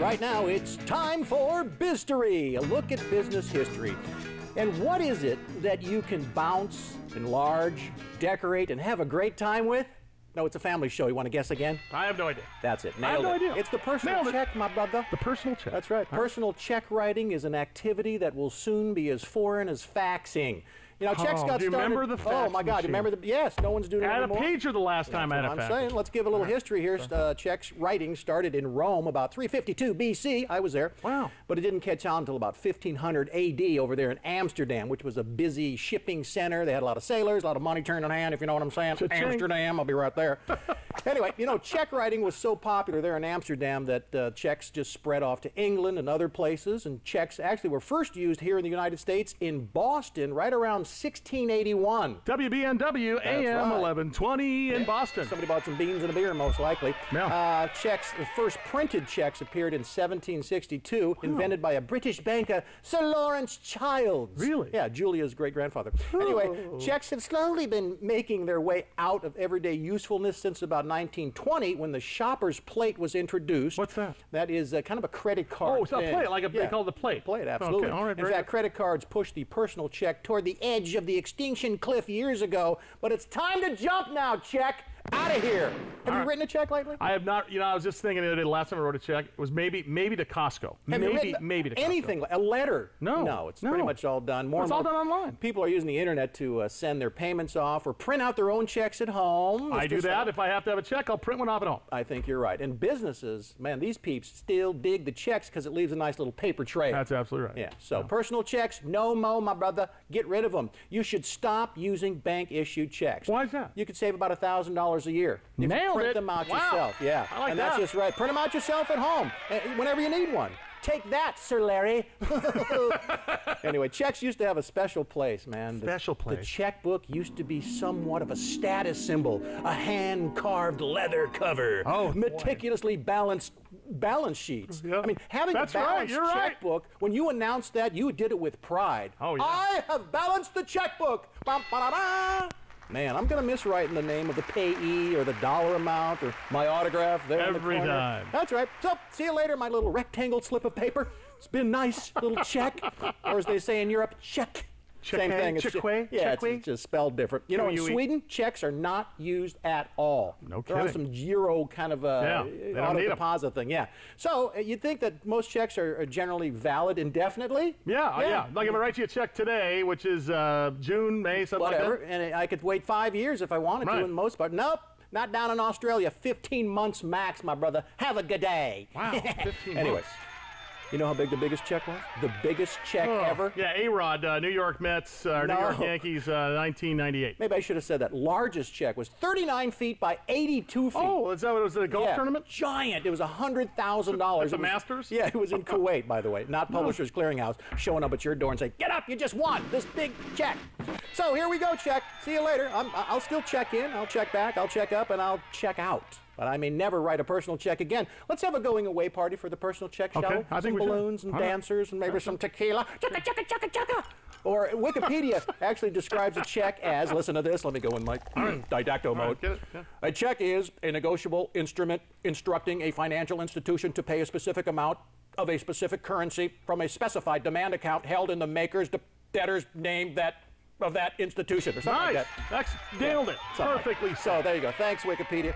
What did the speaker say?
Right now, it's time for Biz-Tory, a look at business history. And what is it that you can bounce, enlarge, decorate, and have a great time with? No, it's a family show. You want to guess again? I have no idea. That's it. I have no it. idea. It's the personal Nailed it. check, my brother. The personal check. That's right. Personal check writing is an activity that will soon be as foreign as faxing. You know, checks Oh, got do you started. remember the Oh my God! You machine? remember the? Yes, no one's doing it I had a anymore. pager the last time I had a fax. I'm saying. Let's give a little history here. Uh, checks writing started in Rome about 352 BC. I was there. Wow. But it didn't catch on until about 1500 AD over there in Amsterdam, which was a busy shipping center. They had a lot of sailors, a lot of money turning hand, if you know what I'm saying. Amsterdam, I'll be right there. anyway, you know, check writing was so popular there in Amsterdam that uh, checks just spread off to England and other places. And checks actually were first used here in the United States in Boston right around 1681. WBNW AM right. 1120 in Boston. Somebody bought some beans and a beer, most likely. Yeah. Uh, checks, the first printed checks appeared in 1762, invented by a British banker, Sir Lawrence Childs. Really? Yeah, Julia's great grandfather. Anyway, checks have slowly been making their way out of everyday usefulness since about 1920 when the shopper's plate was introduced. What's that? That is uh, kind of a credit card. Oh, it's a plate, like a, they Yeah. call it the plate. Plate, absolutely. Okay, all right, In fact, credit cards pushed the personal check toward the edge of the extinction cliff years ago, but it's time to jump now, check. Out of here. Have you written a check lately? I have not, you know, I was just thinking the other day, last time I wrote a check it was maybe maybe to Costco. Have maybe, maybe to Costco. anything, a letter? No, no, it's no. pretty much all done. More It's all more done online. People are using the internet to uh, send their payments off or print out their own checks at home. I do that. uh, If I have to have a check, I'll print one off at home. I think you're right. And businesses, man, these peeps still dig the checks because it leaves a nice little paper trail. That's absolutely right. Yeah, so personal checks, no mo, my brother. Get rid of them. You should stop using bank issued checks. Why is that? You could save about $1,000 a year. If you Nailed print it. them out Wow. yourself. Yeah. I like and that's that. just right. Print them out yourself at home eh, whenever you need one. Take that, Sir Larry. anyway, checks used to have a special place, man. The- Special The place. checkbook used to be somewhat of a status symbol, a hand carved leather cover, Oh, boy. meticulously balanced balance sheets. Yeah. I mean, having That's a right, balanced you're right. when you announced that, you did it with pride. Oh, yeah. I have balanced the checkbook. Bum, ba-da-da. Man, I'm going to miss writing the name of the payee or the dollar amount or my autograph there in the Every corner. time. That's right. So, see you later, my little rectangle slip of paper. It's been nice, little check. or as they say in Europe, check. Same thing. It's ju- check-way, yeah, it's, just spelled different. You know, in Sweden, checks are not used at all. No They're kidding. some Giro kind of a Yeah, auto deposit thing. Yeah. So uh, you'd think that most checks are, are generally valid indefinitely. Yeah, yeah, Like if I write you a check today, which is uh, June, May, something Whatever. like that. And I could wait five years if I wanted Right. to, in most part. Nope. Not down in Australia. 15 months max, my brother. Have a good day. Wow, 15 Anyways, months. You know how big the biggest check was? The biggest check Oh, ever? Yeah, A-Rod, uh, New York Mets, uh, New York Yankees, uh, 1998. Maybe I should have said that. Largest check was 39 feet by 82 feet. Oh, is that what it was? At a golf Yeah, tournament? Giant. It was hundred thousand dollars. At the Masters? Yeah, it was in Kuwait, by the way, not Publishers Clearinghouse, showing up at your door and saying, "Get up! You just won this big check." So here we go, check. See you later. I'm, I'll still check in. I'll check back. I'll check up, and I'll check out. But I may never write a personal check again. Let's have a going away party for the personal check, shall Okay, we? I think some we balloons and All right. dancers and maybe some tequila. Chugga, chugga, chugga, chugga. Or Wikipedia actually describes a check as, listen to this, let me go in my didacto mode. get it, yeah. A check is a negotiable instrument instructing a financial institution to pay a specific amount of a specific currency from a specified demand account held in the maker's de- debtor's name that of that institution or something Nice. like that. That's nailed it. Something like- Perfectly So there you go. Thanks, Wikipedia.